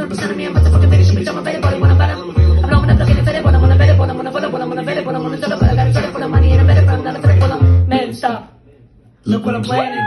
little bit of me, I'm motherfucking bitch. She bitch, I'm a better body when I'm better. I'm blowing up the getting better, but I'm on a better, but I'm on a better, but I'm on a better, but I'm on a better, but I got a cheddar for the money and a better, but not a threat, but man, stop. Look what I'm planning.